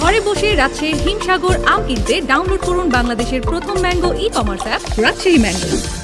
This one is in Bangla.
ঘরে বসে রাজশাহীর হিমসাগর আম কিনতে ডাউনলোড করুন বাংলাদেশের প্রথম mango ecommerce app Rajshahi mango.